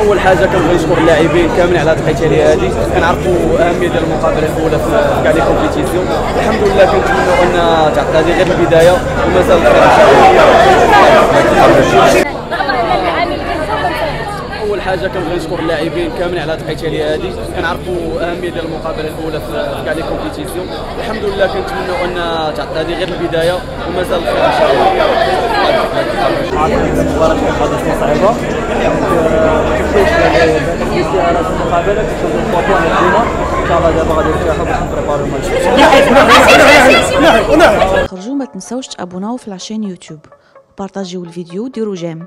أول حاجة كنبغي نشكر اللاعبين كاملين على هذه القتاليه هذه. كنعرفوا أهمية ديال المقابلة الأولى في كاع les compétitions الحمد لله كنتمنوا أن هذه غير البداية ومازال الخير إن شاء الله. أول حاجة كنبغي نشكر اللاعبين كاملين على هذه القتاليه هذه كنعرفوا اهميه ديال المقابلة الأولى في كاع les compétitions الحمد لله كنتمنوا أن هذه غير البداية ومازال الخير إن شاء الله. إن شاء الله خرجوا ما تنسوش تابوناو في la chaîne YouTube. وبارطاجيو الفيديو وديروا j'aime.